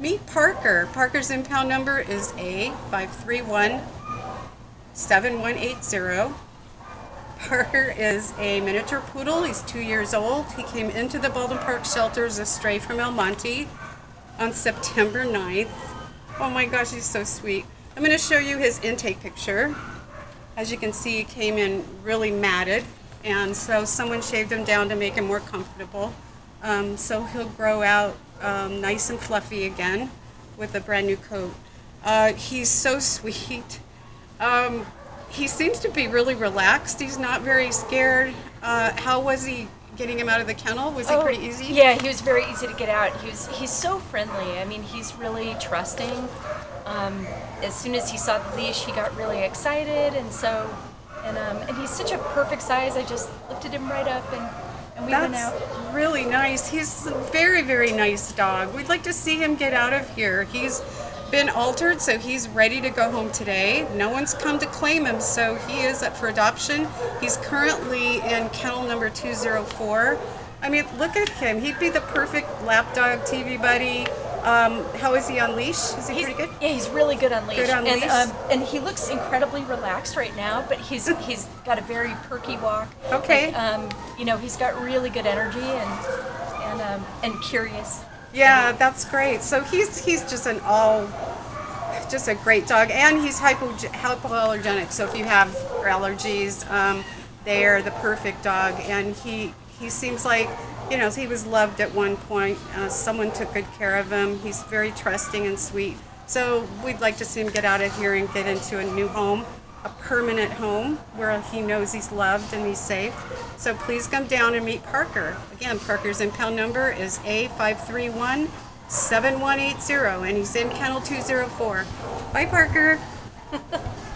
Meet Parker. Parker's impound number is A531 7180. Parker is a miniature poodle. He's two years old. He came into the Baldwin Park shelter as a stray from El Monte on September 9th. Oh my gosh, he's so sweet. I'm going to show you his intake picture. As you can see, he came in really matted, and so someone shaved him down to make him more comfortable. Um, so he'll grow out um, nice and fluffy again with a brand new coat. Uh, he's so sweet. Um, he seems to be really relaxed. He's not very scared. Uh, how was he getting him out of the kennel? Was he Oh, pretty easy? Yeah, he was very easy to get out. He was he's so friendly. I mean, he's really trusting. Um, as soon as he saw the leash, he got really excited, and so and um, and he's such a perfect size. I just lifted him right up, and and we went That's out. really nice. He's a very, very nice dog. We'd like to see him get out of here. He's been altered, so he's ready to go home today. No one's come to claim him, so he is up for adoption. He's currently in kennel number 204. I mean, look at him. He'd be the perfect lapdog TV buddy. Um, how is he on leash? Is he He's, pretty good? Yeah, he's really good on leash. Good on and, leash? Um, and he looks incredibly relaxed right now, but he's he's got a very perky walk. Okay. Like, um, you know, he's got really good energy and and um, and curious. Yeah, that's great. So he's he's just an all, just a great dog, and he's hypo, hypoallergenic. So if you have allergies, um, they are the perfect dog. And he he seems like, you know, he was loved at one point. Uh, someone took good care of him. He's very trusting and sweet. So we'd like to see him get out of here and get into a new home, a permanent home where he knows he's loved and he's safe. So please come down and meet Parker. Again, Parker's impound number is A531 7180, and he's in kennel 204. Bye, Parker.